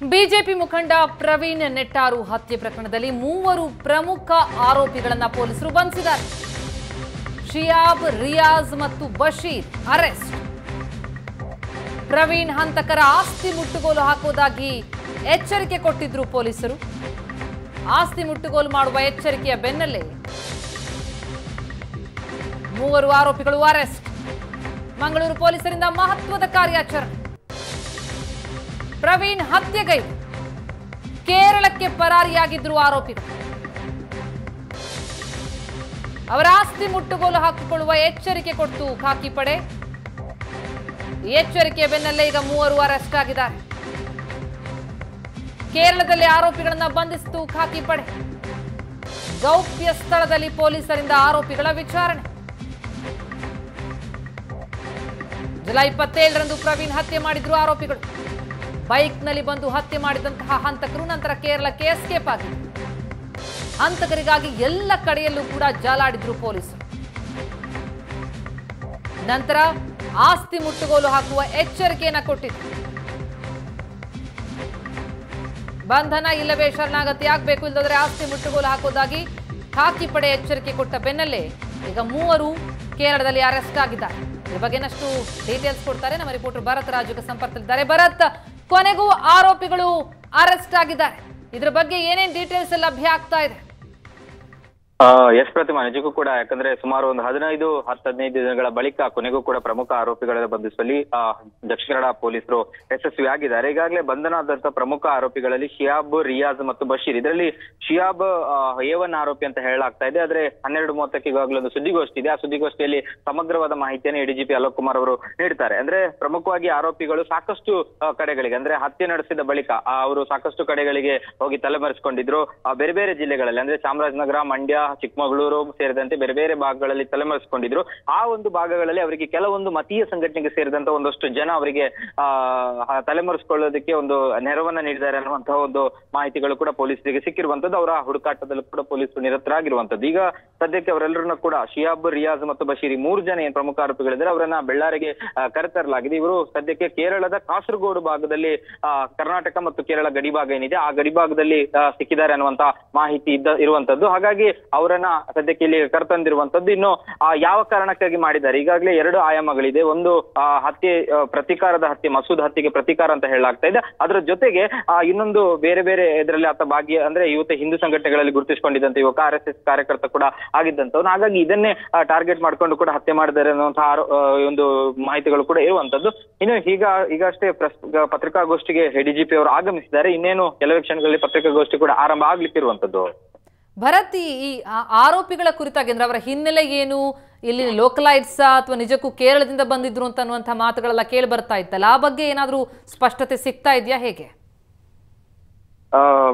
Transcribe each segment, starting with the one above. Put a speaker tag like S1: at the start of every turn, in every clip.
S1: BJP ಮುಖಂಡ ಪ್ರವೀಣ್ ನೆಟ್ಟಾರು ಹತ್ಯೆ ಪ್ರಕರಣದಲ್ಲಿ ಮೂವರು ಪ್ರಮುಖ ಆರೋಪಿಗಳನ್ನು ಪೊಲೀಸರು ಬಂಧಿಸಿದ್ದಾರೆ. ಶಿಯಾಬ್, ರಿಯಾಜ್ ಮತ್ತು ಬಶೀರ್ ಅರೆಸ್ಟ್. ಪ್ರವೀಣ್ ಹಂತಕರ ಆಸ್ತಿ ಮುಟ್ಟುಗೋಲು ಹಾಕುವುದಾಗಿ ಎಚ್ಚರಿಕೆ ಕೊಟ್ಟಿದ್ರು ಪೊಲೀಸರು. ಆಸ್ತಿ ಮುಟ್ಟುಗೋಲು ಮಾಡುವ ಎಚ್ಚರಿಕೆಯ ಬೆನ್ನಲ್ಲೇ ಮೂವರು ಆರೋಪಿಗಳು ಅರೆಸ್ಟ್. ಮಂಗಳೂರು ಪೊಲೀಸರಿಂದ ಮಹತ್ವದ ಕಾರ್ಯಾಚರಣೆ. ಪ್ರವೀಣ್ ಹತ್ಯೆಗೈದು ಕೇರಳಕ್ಕೆ ಪರಾರಿಯಾಗಿದ್ರು ಆರೋಪಿಗಳು. ಅವರ ಆಸ್ತಿ ಮುಟ್ಟುಗೋಲು ಹಾಕಿಕೊಳ್ಳುವ ಎಚ್ಚರಿಕೆ ಕೊಟ್ಟು ಖಾಕಿ ಪಡೆ. ಎಚ್ಚರಿಕೆಯ ಬೆನ್ನಲ್ಲೇ ಈಗ ಮೂವರು ಅರೆಸ್ಟ್ ಆಗಿದ್ದಾರೆ. ಕೇರಳದಲ್ಲಿ ಆರೋಪಿಗಳನ್ನ ಬಂಧಿಸಿತು ಖಾಕಿ ಪಡೆ. ಗೌಪ್ಯ ಸ್ಥಳದಲ್ಲಿ ಪೊಲೀಸರಿಂದ ಆರೋಪಿಗಳ ವಿಚಾರಣೆ. ಜುಲೈ ಇಪ್ಪತ್ತೇಳರಂದು ಪ್ರವೀಣ್ ಹತ್ಯೆ ಮಾಡಿದ್ರು ಆರೋಪಿಗಳು. ಬೈಕ್ನಲ್ಲಿ ಬಂದು ಹತ್ಯೆ ಮಾಡಿದಂತಹ ಹಂತಕರು ನಂತರ ಕೇರಳಕ್ಕೆ ಎಸ್ಕೇಪ್ ಆಗಿದ್ರು ಹಂತಕರಿಗಾಗಿ ಎಲ್ಲ ಕಡೆಯಲ್ಲೂ ಕೂಡ ಜಾಲಾಡಿದ್ರು ಪೊಲೀಸರು. ನಂತರ ಆಸ್ತಿ ಮುಟ್ಟುಗೋಲು ಹಾಕುವ ಎಚ್ಚರಿಕೆಯನ್ನ ಕೊಟ್ಟಿದ್ರು. ಬಂಧನ ಇಲ್ಲವೇ ಶರಣಾಗತಿ ಆಗಬೇಕು ಇಲ್ಲದ್ರೆ ಆಸ್ತಿ ಮುಟ್ಟುಗೋಲು ಹಾಕೋದಾಗಿ ಖಾಕಿ ಪಡೆ ಎಚ್ಚರಿಕೆ ಕೊಟ್ಟ ಬೆನ್ನಲ್ಲೇ ಈಗ ಮೂವರು ಕೇರಳದಲ್ಲಿ ಅರೆಸ್ಟ್ ಆಗಿದ್ದಾರೆ. ಈ ಬಗ್ಗೆನಷ್ಟು ಡೀಟೇಲ್ಸ್ ಕೊಡ್ತಾರೆ ನಮ್ಮ ರಿಪೋರ್ಟರ್ ಭರತ್ ರಾಜುಗೆ ಸಂಪರ್ಕದಲ್ಲಿದ್ದಾರೆ. ಭರತ್ ಕೊನೆಗೂ ಆರೋಪಿಗಳು ಅರೆಸ್ಟ್ ಆಗಿದ್ದಾರೆ. ಇದ್ರ ಬಗ್ಗೆ ಏನೇನ್ ಡೀಟೇಲ್ಸ್ ಲಭ್ಯ ಆಗ್ತಾ ಇದೆ?
S2: ಎಸ್ ಪ್ರತಿಮಾ ನಿಜಕ್ಕೂ ಕೂಡ, ಯಾಕಂದ್ರೆ ಸುಮಾರು ಒಂದು ಹದಿನೈದು, ಹತ್ತು ಹದಿನೈದು ದಿನಗಳ ಬಳಿಕ ಕೊನೆಗೂ ಕೂಡ ಪ್ರಮುಖ ಆರೋಪಿಗಳನ್ನು ಬಂಧಿಸುವಲ್ಲಿ ದಕ್ಷಿಣ ಕನ್ನಡ ಪೊಲೀಸರು ಯಶಸ್ವಿ ಆಗಿದ್ದಾರೆ. ಈಗಾಗಲೇ ಬಂಧನಾದಂತಹ ಪ್ರಮುಖ ಆರೋಪಿಗಳಲ್ಲಿ ಶಿಯಾಬ್, ರಿಯಾಜ್ ಮತ್ತು ಬಶೀರ್. ಇದರಲ್ಲಿ ಶಿಯಾಬ್ ಒನ್ ಆರೋಪಿ ಅಂತ ಹೇಳಲಾಗ್ತಾ ಇದೆ. ಆದ್ರೆ ಹನ್ನೆರಡು ಮೂವತ್ತಕ್ಕೆ ಈಗಾಗಲೇ ಒಂದು ಸುದ್ದಿಗೋಷ್ಠಿ ಇದೆ ಆ ಸುದ್ದಿಗೋಷ್ಠಿಯಲ್ಲಿ ಸಮಗ್ರವಾದ ಮಾಹಿತಿಯನ್ನು ಎಡಿಜಿಪಿ ಅಲೋಕ್ ಕುಮಾರ್ ಅವರು ನೀಡ್ತಾರೆ. ಅಂದ್ರೆ ಪ್ರಮುಖವಾಗಿ ಆರೋಪಿಗಳು ಸಾಕಷ್ಟು ಕಡೆಗಳಿಗೆ, ಅಂದ್ರೆ ಹತ್ಯೆ ನಡೆಸಿದ ಬಳಿಕ ಅವರು ಸಾಕಷ್ಟು ಕಡೆಗಳಿಗೆ ಹೋಗಿ ತಲೆಮರೆಸಿಕೊಂಡಿದ್ರು. ಬೇರೆ ಬೇರೆ ಜಿಲ್ಲೆಗಳಲ್ಲಿ, ಅಂದ್ರೆ ಚಾಮರಾಜನಗರ, ಮಂಡ್ಯ ಚಿಕ್ಕಮಗಳೂರು ಸೇರಿದಂತೆ ಬೇರೆ ಬೇರೆ ಭಾಗಗಳಲ್ಲಿ ತಲೆಮರೆಸಿಕೊಂಡಿದ್ರು. ಆ ಒಂದು ಭಾಗಗಳಲ್ಲಿ ಅವರಿಗೆ ಕೆಲವೊಂದು ಮತೀಯ ಸಂಘಟನೆಗೆ ಸೇರಿದಂತ ಒಂದಷ್ಟು ಜನ ಅವರಿಗೆ ಆ ತಲೆಮರೆಸಿಕೊಳ್ಳೋದಕ್ಕೆ ಒಂದು ನೆರವನ್ನ ನೀಡಿದ್ದಾರೆ ಅನ್ನುವಂತಹ ಒಂದು ಮಾಹಿತಿಗಳು ಕೂಡ ಪೊಲೀಸರಿಗೆ ಸಿಕ್ಕಿರುವಂತದ್ದು. ಅವರ ಹುಡುಕಾಟದಲ್ಲೂ ಕೂಡ ಪೊಲೀಸರು ನಿರತರಾಗಿರುವಂತದ್ದು. ಈಗ ಸದ್ಯಕ್ಕೆ ಅವರೆಲ್ಲರನ್ನ ಕೂಡ ಶಿಯಾಬ್ ರಿಯಾಜ್ ಮತ್ತು ಬಶೀರಿ ಮೂರು ಜನ ಏನ್ ಪ್ರಮುಖ ಆರೋಪಿಗಳಿದ್ದಾರೆ ಅವರನ್ನ ಬೆಳ್ಳಾರಿಗೆ ಕರೆತರಲಾಗಿದೆ. ಇವರು ಸದ್ಯಕ್ಕೆ ಕೇರಳದ ಕಾಸರಗೋಡು ಭಾಗದಲ್ಲಿ ಕರ್ನಾಟಕ ಮತ್ತು ಕೇರಳ ಗಡಿ ಭಾಗ ಏನಿದೆ ಆ ಗಡಿ ಭಾಗದಲ್ಲಿ ಆ, ಸಿಕ್ಕಿದ್ದಾರೆ ಅನ್ನುವಂತ ಮಾಹಿತಿ ಇದ್ದ ಇರುವಂತದ್ದು. ಹಾಗಾಗಿ ಅವರನ್ನ ಸದ್ಯಕ್ಕೆ ಇಲ್ಲಿ ಕರೆತಂದಿರುವಂತದ್ದು ಇನ್ನು ಯಾವ ಕಾರಣಕ್ಕಾಗಿ ಮಾಡಿದ್ದಾರೆ? ಈಗಾಗಲೇ ಎರಡು ಆಯಾಮಗಳಿದೆ. ಒಂದು ಹತ್ಯೆ ಪ್ರತಿಕಾರದ ಹತ್ಯೆ, ಮಸೂದ್ ಹತ್ಯೆಗೆ ಪ್ರತೀಕಾರ ಅಂತ ಹೇಳಲಾಗ್ತಾ ಇದೆ. ಅದರ ಜೊತೆಗೆ ಇನ್ನೊಂದು ಬೇರೆ ಬೇರೆ ಇದರಲ್ಲಿ ಆತ ಭಾಗ್ಯ, ಅಂದ್ರೆ ಇವತ್ತು ಹಿಂದೂ ಸಂಘಟನೆಗಳಲ್ಲಿ ಗುರುತಿಸಿಕೊಂಡಿದ್ದಂತ ಯುವಕ ಆರ್ ಎಸ್ ಎಸ್ ಕಾರ್ಯಕರ್ತ ಕೂಡ ಆಗಿದ್ದಂತವನು ಹಾಗಾಗಿ ಇದನ್ನೇ ಟಾರ್ಗೆಟ್ ಮಾಡ್ಕೊಂಡು ಕೂಡ ಹತ್ಯೆ ಮಾಡಿದ್ದಾರೆ ಅನ್ನುವಂತಹ ಒಂದು ಮಾಹಿತಿಗಳು ಕೂಡ ಇರುವಂತದ್ದು ಇನ್ನು ಈಗ, ಈಗಷ್ಟೇ ಪತ್ರಿಕಾಗೋಷ್ಠಿಗೆ ಡಿಜಿಪಿ ಅವರು ಆಗಮಿಸಿದ್ದಾರೆ. ಇನ್ನೇನು ಕೆಲವೇ ಕ್ಷಣಗಳಲ್ಲಿ ಪತ್ರಿಕಾಗೋಷ್ಠಿ ಕೂಡ ಆರಂಭ ಆಗ್ಲಿಕ್ಕೆ ಇರುವಂತದ್ದು
S1: ಭರತ್ ಈ ಆರೋಪಿಗಳ ಕುರಿತಾಗಿ ಅಂದ್ರೆ ಅವರ ಹಿನ್ನೆಲೆ ಏನು? ಇಲ್ಲಿ ಲೋಕಲೈಟ್ಸ್ ಅಥವಾ ನಿಜಕ್ಕೂ ಕೇರಳದಿಂದ ಬಂದಿದ್ರು ಅಂತ ಅನ್ನುವಂಥ ಮಾತುಗಳೆಲ್ಲ ಕೇಳಿ ಬರ್ತಾ ಇತ್ತಲ್ಲ, ಆ ಬಗ್ಗೆ ಏನಾದರೂ ಸ್ಪಷ್ಟತೆ ಸಿಗ್ತಾ ಇದೆಯಾ ಹೇಗೆ?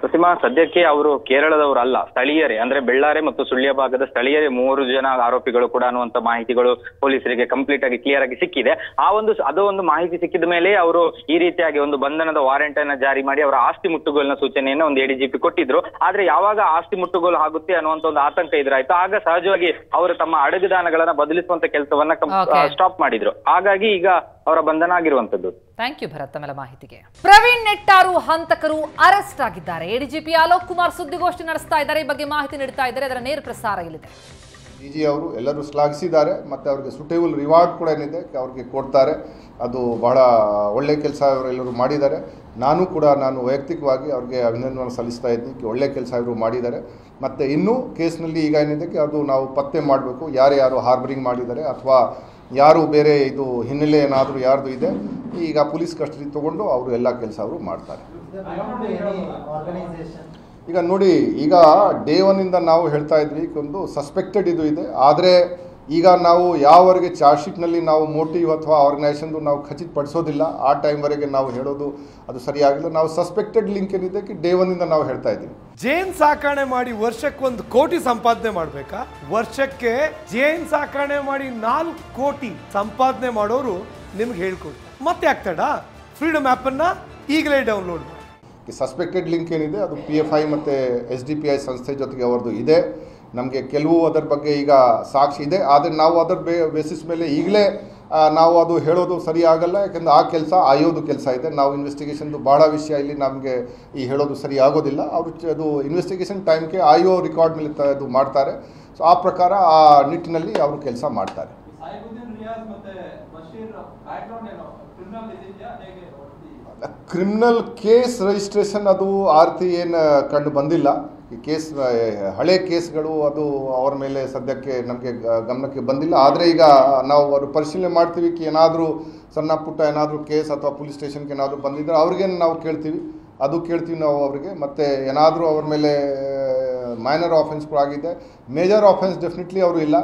S2: ಪ್ರತಿಮಾ ಸದ್ಯಕ್ಕೆ ಅವರು ಕೇರಳದವರು ಅಲ್ಲ ಸ್ಥಳೀಯರೇ ಅಂದ್ರೆ ಬೆಳ್ಳಾರೆ ಮತ್ತು ಸುಳ್ಯ ಭಾಗದ ಸ್ಥಳೀಯರೇ ಮೂರು ಜನ ಆರೋಪಿಗಳು ಕೂಡ ಅನ್ನುವಂತ ಮಾಹಿತಿಗಳು ಪೊಲೀಸರಿಗೆ ಕಂಪ್ಲೀಟ್ ಆಗಿ ಕ್ಲಿಯರ್ ಆಗಿ ಸಿಕ್ಕಿದೆ. ಆ ಒಂದು ಅದು ಒಂದು ಮಾಹಿತಿ ಸಿಕ್ಕಿದ ಮೇಲೆ ಅವರು ಈ ರೀತಿಯಾಗಿ ಒಂದು ಬಂಧನದ ವಾರೆಂಟ್ ಅನ್ನ ಜಾರಿ ಮಾಡಿ ಅವರ ಆಸ್ತಿ ಮುಟ್ಟುಗೋಲಿನ ಸೂಚನೆಯನ್ನ ಒಂದು ಎಡಿಜಿಪಿ ಕೊಟ್ಟಿದ್ರು. ಆದ್ರೆ ಯಾವಾಗ ಆಸ್ತಿ ಮುಟ್ಟುಗೋಲು ಆಗುತ್ತೆ ಅನ್ನುವಂತ ಒಂದು ಆತಂಕ ಎದುರಾಯ್ತು. ಆಗ ಸಹಜವಾಗಿ ಅವರು ತಮ್ಮ ಅಡಗುದಾನಗಳನ್ನ ಬದಲಿಸುವಂತ ಕೆಲಸವನ್ನ ಸ್ಟಾಪ್ ಮಾಡಿದ್ರು. ಹಾಗಾಗಿ ಈಗ ಅವರ ಬಂಧನ ಆಗಿರುವಂತದ್ದು.
S1: ಥ್ಯಾಂಕ್ ಯು ಭರತ್ ತಮ್ಮೆಲ್ಲ ಮಾಹಿತಿಗೆ. ಪ್ರವೀಣ್ ನೆಟ್ಟಾರು ಹಂತಕರು ಅರೆಸ್ಟ್ ಆಗಿದ್ದಾರೆ. ಎಡಿಜಿಪಿ ಅಲೋಕ್ ಕುಮಾರ್ ಸುದ್ದಿಗೋಷ್ಠಿ ನಡೆಸ್ತಾ ಇದ್ದಾರೆ. ಈ ಬಗ್ಗೆ ಮಾಹಿತಿ ನೀಡ್ತಾ ಇದ್ದಾರೆ. ಅದರ ನೇರ ಪ್ರಸಾರ ಇಲ್ಲಿದೆ.
S3: ಡಿ ಜಿ ಅವರು ಎಲ್ಲರೂ ಶ್ಲಾಘಿಸಿದ್ದಾರೆ. ಮತ್ತು ಅವ್ರಿಗೆ ಸುಟೇಬಲ್ ರಿವಾರ್ಡ್ ಕೂಡ ಏನಿದೆ ಅವ್ರಿಗೆ ಕೊಡ್ತಾರೆ. ಅದು ಬಹಳ ಒಳ್ಳೆ ಕೆಲಸ ಅವರೆಲ್ಲರೂ ಮಾಡಿದ್ದಾರೆ. ನಾನು ಕೂಡ ನಾನು ವೈಯಕ್ತಿಕವಾಗಿ ಅವ್ರಿಗೆ ಅಭಿನಂದನೆ ಸಲ್ಲಿಸ್ತಾ ಇದ್ದೀನಿ. ಒಳ್ಳೆ ಕೆಲಸ ಇವರು ಮಾಡಿದ್ದಾರೆ. ಮತ್ತು ಇನ್ನೂ ಕೇಸ್ನಲ್ಲಿ ಈಗ ಏನಿದೆ ಅದು ನಾವು ಪತ್ತೆ ಮಾಡಬೇಕು. ಯಾರ್ಯಾರು ಹಾರ್ಬರಿಂಗ್ ಮಾಡಿದ್ದಾರೆ ಅಥವಾ ಯಾರು ಬೇರೆ ಇದು ಹಿನ್ನೆಲೆ ಏನಾದರೂ ಯಾರ್ದು ಇದೆ, ಈಗ ಪೊಲೀಸ್ ಕಸ್ಟಡಿ ತೊಗೊಂಡು ಅವರು ಎಲ್ಲ ಕೆಲಸ ಅವರು ಮಾಡ್ತಾರೆ. ಈಗ ನೋಡಿ, ಈಗ ಡೇ ಒನ್ನಿಂದ ನಾವು ಹೇಳ್ತಾ ಇದ್ವಿ ಒಂದು ಸಸ್ಪೆಕ್ಟೆಡ್ ಇದು ಇದೆ. ಆದರೆ ಈಗ ನಾವು ಯಾವವರೆಗೆ ಚಾರ್ಜ್ ಶೀಟ್ನಲ್ಲಿ ನಾವು ಮೋಟಿವ್ ಅಥವಾ ಆರ್ಗನೈಸೇಷನ್ದು ನಾವು ಖಚಿತಪಡಿಸೋದಿಲ್ಲ ಆ ಟೈಮ್ವರೆಗೆ ನಾವು ಹೇಳೋದು ಅದು ಸರಿಯಾಗಿಲ್ಲ. ನಾವು ಸಸ್ಪೆಕ್ಟೆಡ್ ಲಿಂಕ್ ಏನಿದೆ ಡೇ ಒನ್ನಿಂದ ನಾವು ಹೇಳ್ತಾ ಇದ್ದೀವಿ.
S4: ಜೇನ್ ಸಾಕಣೆ ಮಾಡಿ ವರ್ಷಕ್ಕೆ ಒಂದು ಕೋಟಿ ಸಂಪಾದನೆ ಮಾಡಬೇಕಾ? ವರ್ಷಕ್ಕೆ ಜೇನ್ ಸಾಕಣೆ ಮಾಡಿ ನಾಲ್ಕು ಕೋಟಿ ಸಂಪಾದನೆ ಮಾಡೋರು ನಿಮ್ಗೆ ಹೇಳ್ಕೊಡ್ತಾರೆ. ಮತ್ತೆ ಆಗ್ತಾಡ ಫ್ರೀಡಮ್ ಆ್ಯಪನ್ನು ಈಗಲೇ ಡೌನ್ಲೋಡ್ ಮಾಡಿ.
S3: ಸಸ್ಪೆಕ್ಟೆಡ್ ಲಿಂಕ್ ಏನಿದೆ ಅದು ಪಿ ಎಫ್ ಐ ಮತ್ತು ಎಸ್ ಡಿ ಪಿ ಐ ಸಂಸ್ಥೆ ಜೊತೆಗೆ ಅವರದು ಇದೆ. ನಮಗೆ ಕೆಲವು ಅದರ ಬಗ್ಗೆ ಈಗ ಸಾಕ್ಷಿ ಇದೆ. ಆದರೆ ನಾವು ಅದರ ಬೇ ಬೇಸಿಸ್ ಮೇಲೆ ಈಗಲೇ ನಾವು ಅದು ಹೇಳೋದು ಸರಿ ಆಗಲ್ಲ ಯಾಕಂದ್ರೆ ಆ ಕೆಲಸ ಆಯೋದು ಕೆಲಸ ಇದೆ. ನಾವು ಇನ್ವೆಸ್ಟಿಗೇಷನ್ದು ಭಾಳ ವಿಷಯ ಇಲ್ಲಿ ನಮಗೆ ಈ ಹೇಳೋದು ಸರಿ ಆಗೋದಿಲ್ಲ ಅವರು ಅದು ಇನ್ವೆಸ್ಟಿಗೇಷನ್ ಟೈಮ್ಗೆ ಆಯೋ ರೆಕಾರ್ಡ್ ಮೇಲೆ ತ- ಇದು ಮಾಡ್ತಾರೆ. ಸೊ ಆ ಪ್ರಕಾರ ಆ ನಿಟ್ಟಿನಲ್ಲಿ ಅವರು ಕೆಲಸ ಮಾಡ್ತಾರೆ.
S5: ಕ್ರಿಮಿನಲ್
S3: ಕೇಸ್ ರಿಜಿಸ್ಟ್ರೇಷನ್ ಅದು ಆರ್ತಿ ರೀತಿ ಏನು ಕಂಡು ಬಂದಿಲ್ಲ. ಈ ಕೇಸ್ ಹಳೆ ಕೇಸ್ಗಳು ಅದು ಅವ್ರ ಮೇಲೆ ಸದ್ಯಕ್ಕೆ ನಮಗೆ ಗಮನಕ್ಕೆ ಬಂದಿಲ್ಲ. ಆದರೆ ಈಗ ನಾವು ಅವರು ಪರಿಶೀಲನೆ ಮಾಡ್ತೀವಿ ಏನಾದರೂ ಸಣ್ಣ ಪುಟ್ಟ ಏನಾದರೂ ಕೇಸ್ ಅಥವಾ ಪೊಲೀಸ್ ಸ್ಟೇಷನ್ಗೆ ಏನಾದರೂ ಬಂದಿದ್ದರೆ ಅವ್ರಿಗೆ ನಾವು ಕೇಳ್ತೀವಿ. ಅದು ಕೇಳ್ತೀವಿ ನಾವು ಅವರಿಗೆ. ಮತ್ತು ಏನಾದರೂ ಅವ್ರ ಮೇಲೆ ಮೈನರ್ ಆಫೆನ್ಸ್ಗಳು ಆಗಿದೆ. ಮೇಜರ್ ಆಫೆನ್ಸ್ ಡೆಫಿನೆಟ್ಲಿ ಅವರು ಇಲ್ಲ.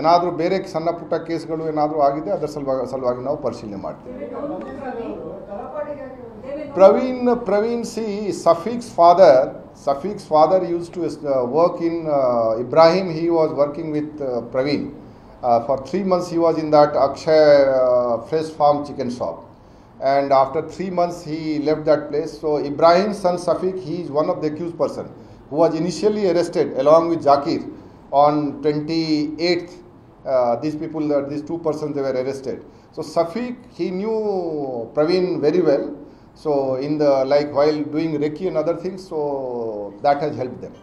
S3: ಏನಾದರೂ ಬೇರೆ ಸಣ್ಣ ಪುಟ್ಟ ಕೇಸ್ಗಳು ಏನಾದರೂ ಆಗಿದೆ ಅದರ ಸಲುವಾಗಿ ಸಲುವಾಗಿ ನಾವು ಪರಿಶೀಲನೆ ಮಾಡ್ತೀವಿ. Praveen Praveen C Safiq's father, Safiq's father used to uh, work in uh, Ibrahim. He was working with uh, Praveen. For three months, he was in that Akshay Fresh Farm chicken shop. And after three months, he left that place. So, Ibrahim's son Safiq, he is one of the accused person who was initially arrested along with Zakir on 28th. Uh, these people, uh, these two persons, they were arrested. So Safiq, he knew Praveen very well. So in the like while doing Reiki and other things, so that has helped them.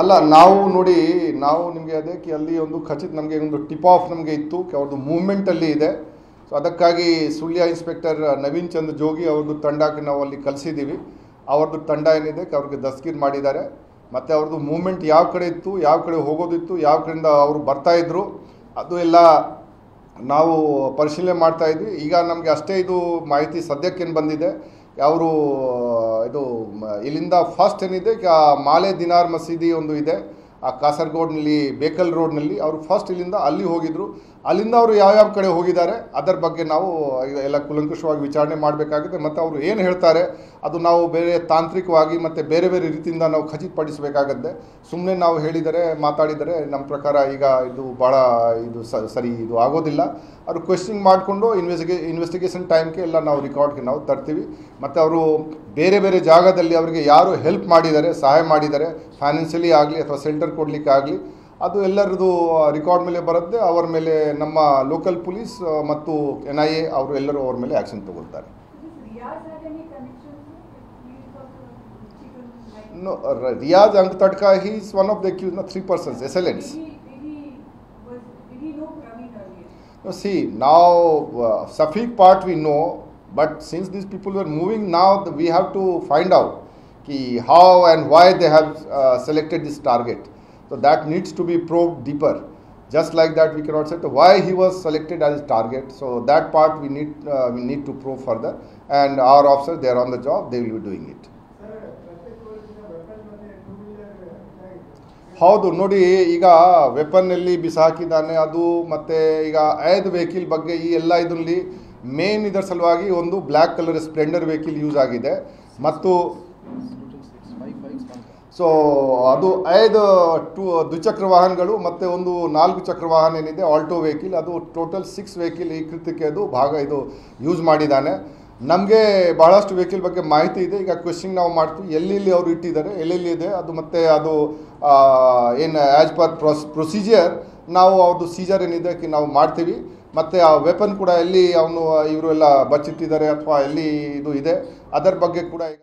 S3: ಅಲ್ಲ ನಾವು ನೋಡಿ ನಾವು ನಿಮಗೆ ಅದಕ್ಕೆ ಅಲ್ಲಿ ಒಂದು ಖಚಿತ ನಮಗೆ ಒಂದು ಟಿಪ್ ಆಫ್ ನಮಗೆ ಇತ್ತು. ಅವ್ರದ್ದು ಮೂವ್ಮೆಂಟಲ್ಲಿ ಇದೆ. ಸೊ ಅದಕ್ಕಾಗಿ ಸುಳ್ಯ ಇನ್ಸ್ಪೆಕ್ಟರ್ ನವೀನ್ ಚಂದ್ ಜೋಗಿ ಅವ್ರದ್ದು ತಂಡಕ್ಕೆ ನಾವು ಅಲ್ಲಿ ಕಲಿಸಿದ್ದೀವಿ ಅವ್ರದ್ದು ತಂಡ ಏನಿದೆ ಅವ್ರಿಗೆ ದಸ್ಕೀರ್ ಮಾಡಿದ್ದಾರೆ. ಮತ್ತು ಅವ್ರದ್ದು ಮೂಮೆಂಟ್ ಯಾವ ಕಡೆ ಇತ್ತು, ಯಾವ ಕಡೆ ಹೋಗೋದಿತ್ತು, ಯಾವ ಕಡೆಯಿಂದ ಅವರು ಬರ್ತಾ ಇದ್ರು, ಅದು ಎಲ್ಲ ನಾವು ಪರಿಶೀಲನೆ ಮಾಡ್ತಾ ಇದ್ವಿ. ಈಗ ನಮಗೆ ಅಷ್ಟೇ ಇದು ಮಾಹಿತಿ ಸದ್ಯಕ್ಕೇನು ಬಂದಿದೆ. ಅವರು ಇದು, ಇಲ್ಲಿಂದ ಫಸ್ಟ್ ಏನಿದೆ, ಈಗ ಮಾಲೆ ದಿನಾರ್ ಮಸೀದಿ ಒಂದು ಇದೆ. ಆ ಕಾಸರಗೋಡ್ನಲ್ಲಿ, ಬೇಕಲ್ ರೋಡ್ನಲ್ಲಿ, ಅವರು ಫಸ್ಟ್ ಇಲ್ಲಿಂದ ಅಲ್ಲಿ ಹೋಗಿದ್ರು. ಅಲ್ಲಿಂದ ಅವರು ಯಾವ್ಯಾವ ಕಡೆ ಹೋಗಿದ್ದಾರೆ, ಅದರ ಬಗ್ಗೆ ನಾವು ಎಲ್ಲ ಕುಲಂಕುಷವಾಗಿ ವಿಚಾರಣೆ ಮಾಡಬೇಕಾಗಿದೆ ಮತ್ತು ಅವರು ಏನು ಹೇಳ್ತಾರೆ, ಅದು ನಾವು ಬೇರೆ ತಾಂತ್ರಿಕವಾಗಿ ಮತ್ತು ಬೇರೆ ಬೇರೆ ರೀತಿಯಿಂದ ನಾವು ಖಚಿತಪಡಿಸಬೇಕಾಗತ್ತೆ. ಸುಮ್ಮನೆ ನಾವು ಹೇಳಿದರೆ, ಮಾತಾಡಿದರೆ ನಮ್ಮ ಪ್ರಕಾರ ಈಗ ಇದು ಭಾಳ ಇದು ಸರಿ ಇದು ಆಗೋದಿಲ್ಲ. ಅವರು ಕ್ವೆಶ್ಚನಿಂಗ್ ಮಾಡಿಕೊಂಡು ಇನ್ವೆಸ್ಟಿಗೇ ಇನ್ವೆಸ್ಟಿಗೇಷನ್ ಟೈಮ್ಗೆ ಎಲ್ಲ ನಾವು ರೆಕಾರ್ಡ್ಗೆ ನಾವು ತರ್ತೀವಿ. ಮತ್ತು ಅವರು ಬೇರೆ ಬೇರೆ ಜಾಗದಲ್ಲಿ ಅವರಿಗೆ ಯಾರು ಹೆಲ್ಪ್ ಮಾಡಿದ್ದಾರೆ, ಸಹಾಯ ಮಾಡಿದ್ದಾರೆ ಫೈನಾನ್ಷಿಯಲಿ ಆಗಲಿ ಅಥವಾ ಸೆಂಟರ್ ಕೊಡಲಿಕ್ಕೆ ಆಗಲಿ ಅದು ಎಲ್ಲರದು ರೆಕಾರ್ಡ್ ಮೇಲೆ ಬರುತ್ತೆ ಅವರ ಮೇಲೆ ನಮ್ಮ ಲೋಕಲ್ ಪೊಲೀಸ್ ಮತ್ತು ಎನ್ ಐ ಎ ಅವರು ಎಲ್ಲರೂ ಅವ್ರ ಮೇಲೆ ಆ್ಯಕ್ಷನ್ ತಗೊಳ್ತಾರೆ
S6: Riyaz had any connections with he was a chicken like
S3: No, uh, Riyaz Anktatka, he is one of the accused, no, three persons, assailants.
S6: Did he, did he was did he know Praveen earlier?
S3: No, see, now uh, Safiq part we know, but since these people were moving, now the, we have to find out ki how and why they have uh, selected this target. So that needs to be probed deeper. Just like that, we cannot say why he was selected as target. So that part we need uh, we need to probe further, and our officers they are on the job. They will be doing it. ಹೌದು ನೋಡಿ ಈಗ ವೆಪನ್ನಲ್ಲಿ ಬಿಸಾಕಿದ್ದಾನೆ ಅದು ಮತ್ತು ಈಗ ಐದು vehicle ಬಗ್ಗೆ ಈ ಎಲ್ಲ ಇದರಲ್ಲಿ ಮೇನ್ ಇದರ ಸಲುವಾಗಿ ಒಂದು black colour Splendor vehicle use ಆಗಿದೆ ಮತ್ತು ಸೊ ಅದು ಐದು, ಟು, ದ್ವಿಚಕ್ರ ವಾಹನಗಳು ಮತ್ತು ಒಂದು ನಾಲ್ಕು ಚಕ್ರ ವಾಹನ ಏನಿದೆ, ಆಲ್ಟೋ ವೆಹಿಕಲ್, ಅದು ಟೋಟಲ್ ಸಿಕ್ಸ್ ವೆಹಿಕಲ್ ಈ ಕೃತಕ್ಕೆ ಅದು ಭಾಗ ಇದು ಯೂಸ್ ಮಾಡಿದ್ದಾನೆ. ನಮಗೆ ಬಹಳಷ್ಟು ವೆಹಿಕಲ್ ಬಗ್ಗೆ ಮಾಹಿತಿ ಇದೆ. ಈಗ ಕ್ವೆಶ್ಚನ್ ನಾವು ಮಾಡ್ತೀವಿ. ಎಲ್ಲೆಲ್ಲಿ ಅವರು ಇಟ್ಟಿದ್ದಾರೆ, ಎಲ್ಲೆಲ್ಲಿ ಇದೆ, ಅದು ಮತ್ತು ಅದು ಏನು ಆ್ಯಸ್ ಪರ್ ಪ್ರೊಸ್ ಪ್ರೊಸೀಜರ್ ನಾವು ಅವ್ರದ್ದು ಸೀಜರ್ ಏನಿದೆ ನಾವು ಮಾಡ್ತೀವಿ. ಮತ್ತು ಆ ವೆಪನ್ ಕೂಡ ಎಲ್ಲಿ ಅವನು, ಇವರು ಎಲ್ಲ ಬಚ್ಚಿಟ್ಟಿದ್ದಾರೆ ಅಥವಾ ಎಲ್ಲಿ ಇದು ಇದೆ, ಅದರ ಬಗ್ಗೆ ಕೂಡ ಈಗ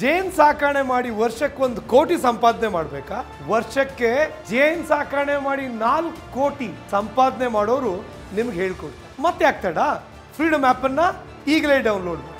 S4: ಜೇನ್ ಸಾಕಣೆ ಮಾಡಿ ವರ್ಷಕ್ಕೊಂದು ಕೋಟಿ ಸಂಪಾದನೆ ಮಾಡ್ಬೇಕಾ? ವರ್ಷಕ್ಕೆ ಜೇನ್ ಸಾಕಣೆ ಮಾಡಿ ನಾಲ್ಕು ಕೋಟಿ ಸಂಪಾದನೆ ಮಾಡೋರು ನಿಮ್ಗೆ ಹೇಳ್ಕೊಡ್ತಾರೆ. ಮತ್ತೆ ಆಗ್ತಾಡ ಫ್ರೀಡಮ್ ಆ್ಯಪನ್ನು ಈಗಲೇ ಡೌನ್ಲೋಡ್ ಮಾಡಿ.